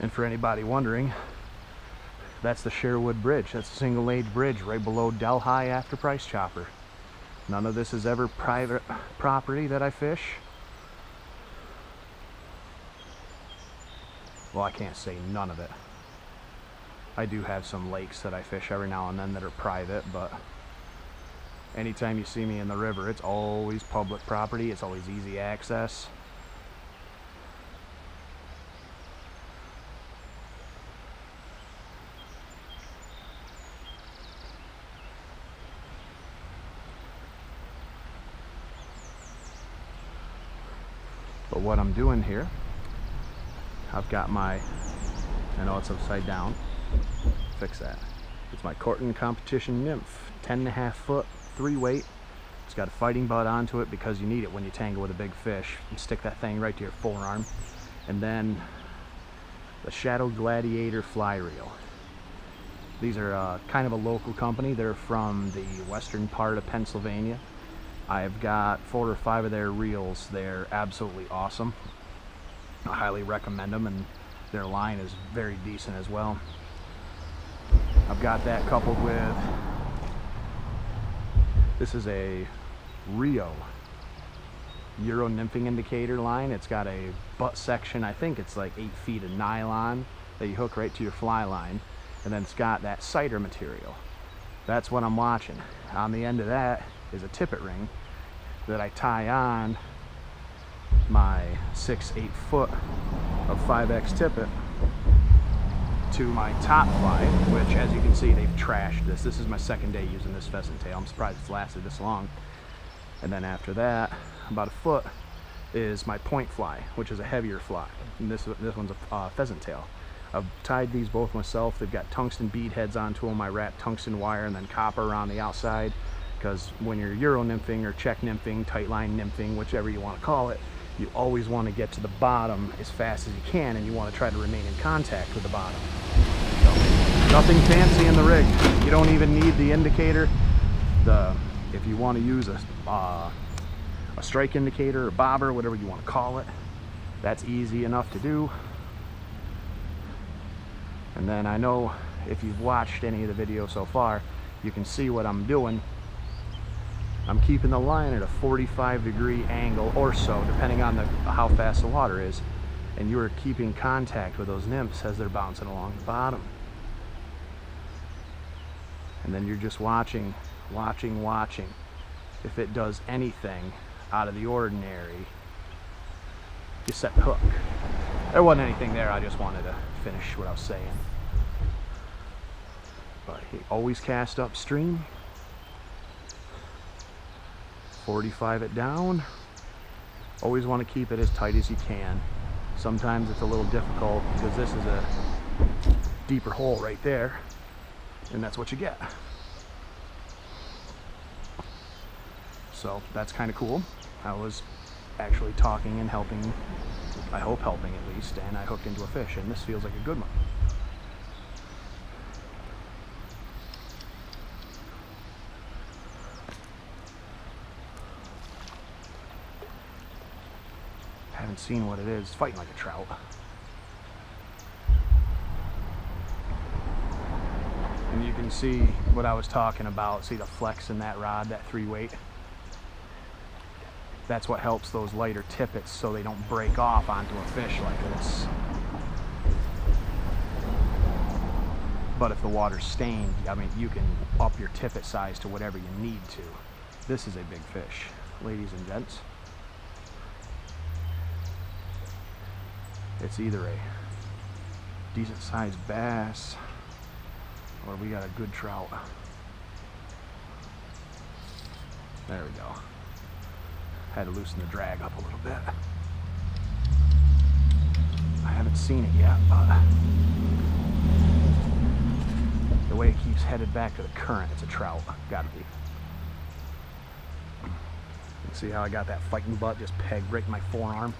And for anybody wondering, that's the Sherwood Bridge. That's a single age bridge right below Delhi after Price Chopper. None of this is ever private property that I fish. Well, I can't say none of it. I do have some lakes that I fish every now and then that are private, but anytime you see me in the river, it's always public property. It's always easy access. What I'm doing here, I've got my, I know it's upside down, fix that. It's my Cortland Competition Nymph, 10 and a half foot, three weight. It's got a fighting butt onto it because you need it when you tangle with a big fish. You stick that thing right to your forearm. And then the Shadow Gladiator fly reel. These are uh, kind of a local company. They're from the western part of Pennsylvania. I've got four or five of their reels. They're absolutely awesome. I highly recommend them and their line is very decent as well. I've got that coupled with this is a Rio Euro nymphing indicator line. It's got a butt section, I think it's like eight feet of nylon that you hook right to your fly line. And then it's got that sighter material. That's what I'm watching. On the end of that is a tippet ring that I tie on my six, eight foot of 5X tippet to my top fly, which as you can see, they've trashed this. This is my second day using this pheasant tail. I'm surprised it's lasted this long. And then after that, about a foot, is my point fly, which is a heavier fly. And this, this one's a uh, pheasant tail. I've tied these both myself. They've got tungsten bead heads onto them. I wrap tungsten wire and then copper around the outside because when you're Euro nymphing or Czech nymphing, tight line nymphing, whichever you want to call it, you always want to get to the bottom as fast as you can and you want to try to remain in contact with the bottom. So, nothing fancy in the rig. You don't even need the indicator. The If you want to use a, uh, a strike indicator, or bobber, whatever you want to call it, that's easy enough to do. And then I know if you've watched any of the videos so far, you can see what I'm doing. I'm keeping the line at a 45 degree angle or so, depending on the, how fast the water is. And you are keeping contact with those nymphs as they're bouncing along the bottom. And then you're just watching, watching, watching. If it does anything out of the ordinary, you set the hook. There wasn't anything there, I just wanted to finish what I was saying. But he always cast upstream. 45 it down. Always want to keep it as tight as you can. Sometimes it's a little difficult because this is a deeper hole right there and that's what you get. So that's kind of cool. I was actually talking and helping, I hope helping at least, and I hooked into a fish and this feels like a good one. Haven't seen what it is. It's fighting like a trout. And you can see what I was talking about. See the flex in that rod, that three weight? That's what helps those lighter tippets so they don't break off onto a fish like this. But if the water's stained, I mean, you can up your tippet size to whatever you need to. This is a big fish, ladies and gents. It's either a decent sized bass or we got a good trout. There we go. Had to loosen the drag up a little bit. I haven't seen it yet, but the way it keeps headed back to the current, it's a trout. Gotta be. See how I got that fighting butt just pegged right in my forearm?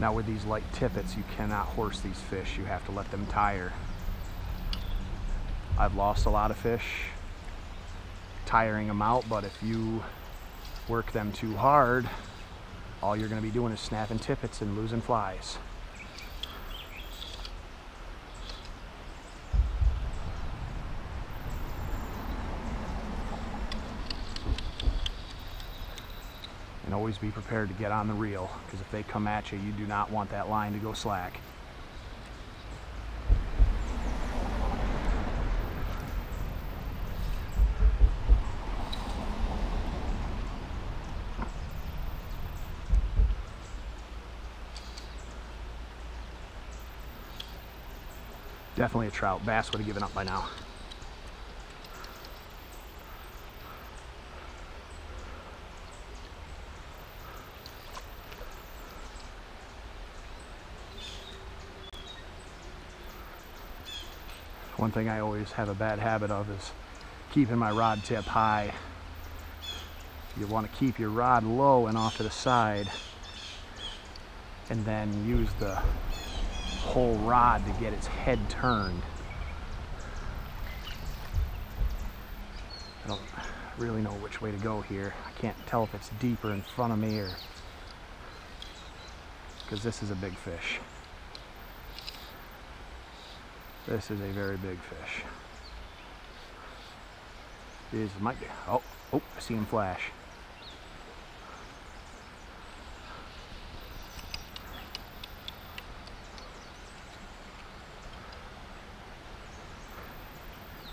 Now with these light tippets, you cannot horse these fish. You have to let them tire. I've lost a lot of fish tiring them out, but if you work them too hard, all you're going to be doing is snapping tippets and losing flies. Always be prepared to get on the reel because if they come at you, you do not want that line to go slack. Definitely a trout. Bass would have given up by now. One thing I always have a bad habit of is keeping my rod tip high. You want to keep your rod low and off to the side and then use the whole rod to get its head turned. I don't really know which way to go here. I can't tell if it's deeper in front of me or because this is a big fish. This is a very big fish. Is might be. Oh, oh, I see him flash.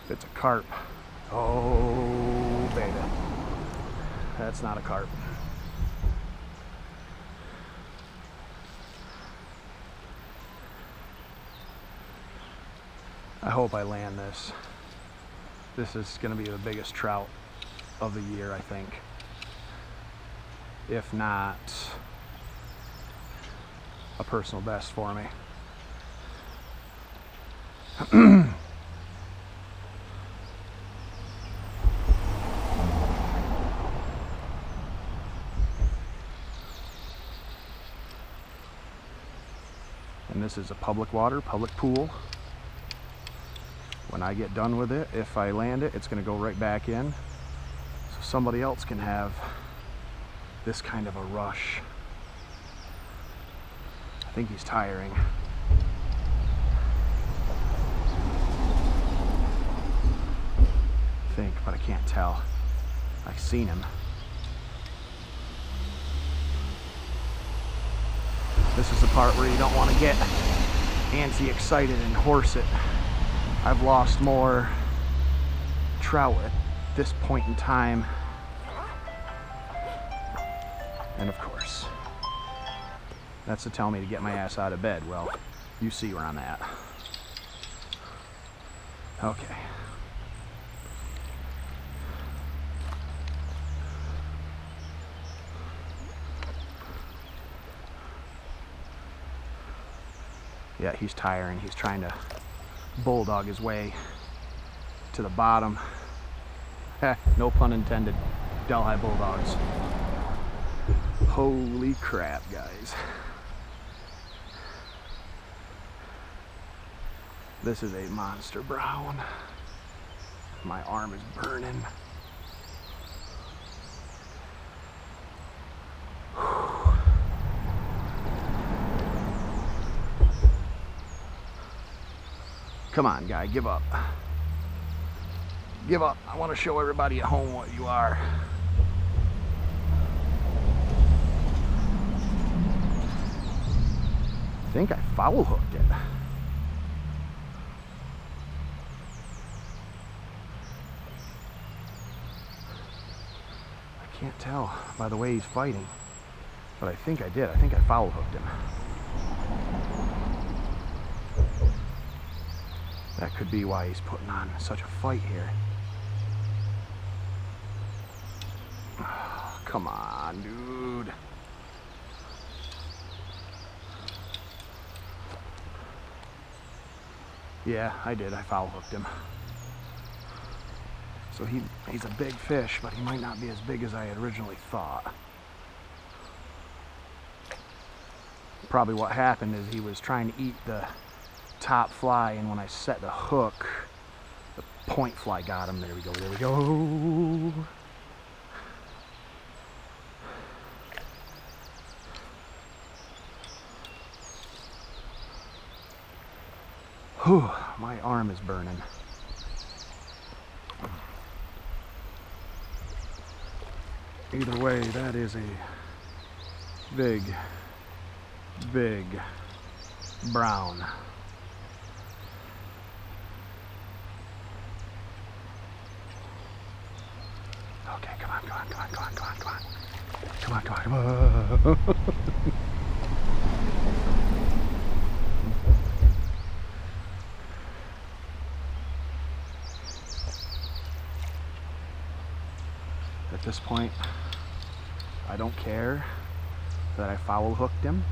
It's a carp. Oh, baby. That's not a carp. I hope I land this. This is going to be the biggest trout of the year, I think. If not a personal best for me. and this is a public water, public pool. When I get done with it, if I land it, it's going to go right back in. So somebody else can have this kind of a rush. I think he's tiring. I think, but I can't tell. I've seen him. This is the part where you don't want to get antsy excited and horse it. I've lost more trout at this point in time. And of course, that's to tell me to get my ass out of bed. Well, you see where I'm at. Okay. Yeah, he's tiring. He's trying to bulldog his way to the bottom. no pun intended. Delhi Bulldogs. Holy crap, guys. This is a monster brown. My arm is burning. Come on, guy, give up. Give up. I want to show everybody at home what you are. I think I foul hooked it. I can't tell by the way he's fighting, but I think I did. I think I foul hooked him. That could be why he's putting on such a fight here. Come on, dude. Yeah, I did. I foul hooked him. So he, he's a big fish, but he might not be as big as I had originally thought. Probably what happened is he was trying to eat the top fly and when I set the hook, the point fly got him. There we go, there we go. Whew, my arm is burning. Either way, that is a big, big brown. Okay, come on, come on, come on, come on, come on, come on. Come on, come on, come on. At this point, I don't care that I foul hooked him.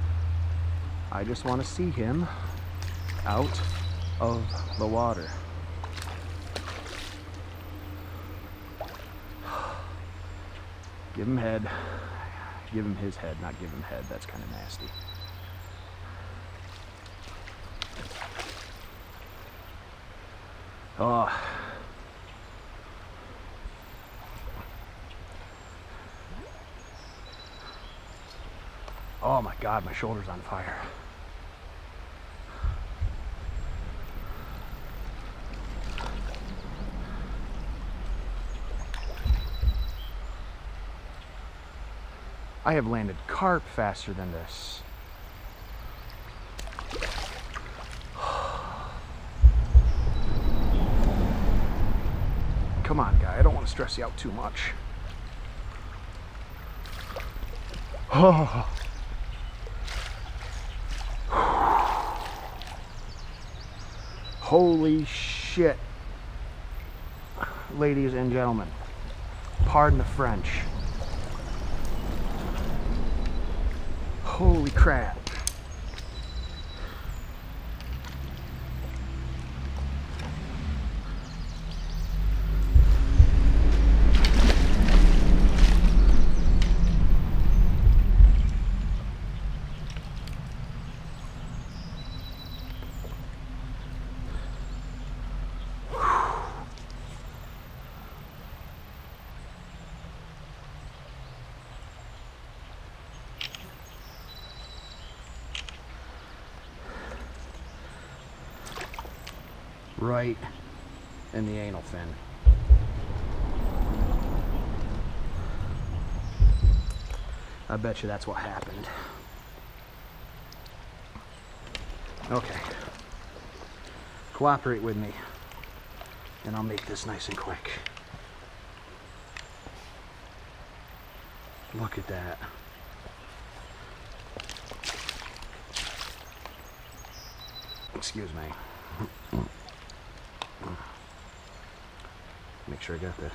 I just want to see him out of the water. Give him head. Give him his head, not give him head. That's kind of nasty. Oh. Oh my God, my shoulder's on fire. I have landed carp faster than this. Come on, guy. I don't want to stress you out too much. Oh. Holy shit. Ladies and gentlemen, pardon the French. Holy crap. Right in the anal fin. I bet you that's what happened. Okay. Cooperate with me, and I'll make this nice and quick. Look at that. Excuse me. Make sure I got the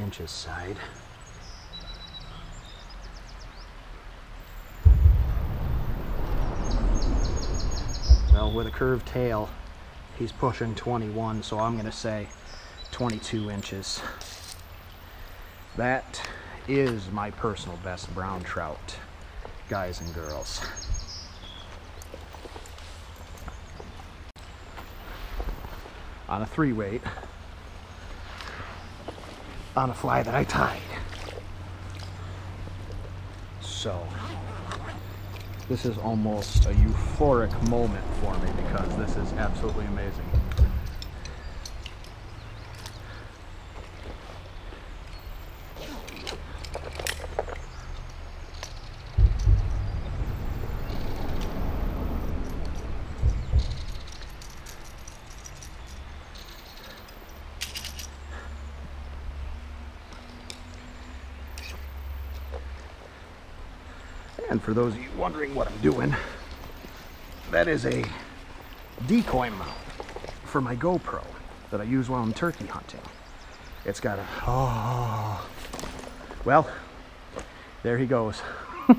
inches side. Well, with a curved tail, he's pushing 21, so I'm gonna say 22 inches. That is my personal best brown trout, guys and girls. On a three weight, on a fly that I tied. So, this is almost a euphoric moment for me because this is absolutely amazing. And for those of you wondering what I'm doing, that is a decoy mount for my GoPro that I use while I'm turkey hunting. It's got a, oh, well, there he goes.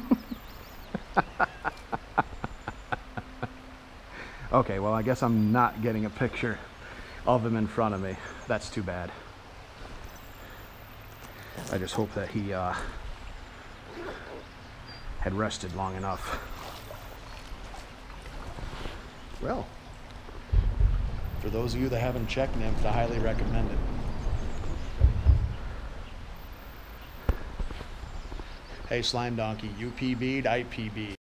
okay, well, I guess I'm not getting a picture of him in front of me. That's too bad. I just hope that he, uh, had rested long enough. Well, for those of you that haven't Czech nymphed, I highly recommend it. Hey, Slime Donkey, UPB'd, IPB.